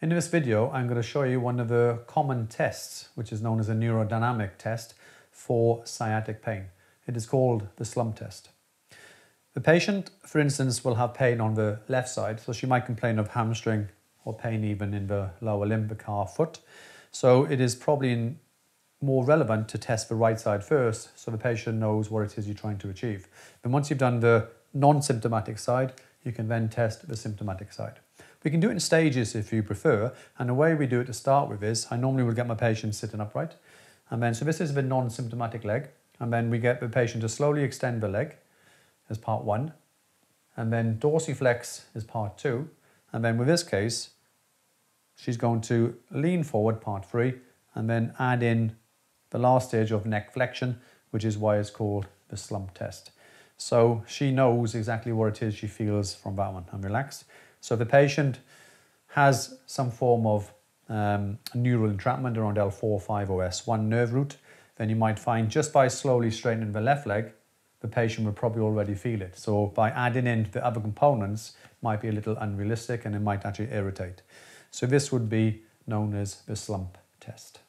In this video, I'm going to show you one of the common tests, which is known as a neurodynamic test for sciatic pain. It is called the slump test. The patient, for instance, will have pain on the left side, so she might complain of hamstring or pain even in the lower limb, the calf foot. So it is probably more relevant to test the right side first so the patient knows what it is you're trying to achieve. Then once you've done the non-symptomatic side, you can then test the symptomatic side. We can do it in stages if you prefer. And the way we do it to start with is I normally would get my patient sitting upright. And then, so this is the non-symptomatic leg. And then we get the patient to slowly extend the leg as part one. And then dorsiflex is part two. And then with this case, she's going to lean forward, part three, and then add in the last stage of neck flexion, which is why it's called the slump test. So she knows exactly what it is she feels from that one and relaxed. So if the patient has some form of um, neural entrapment around L4, 5 or S1 nerve root, then you might find just by slowly straightening the left leg, the patient will probably already feel it. So by adding in the other components might be a little unrealistic and it might actually irritate. So this would be known as the slump test.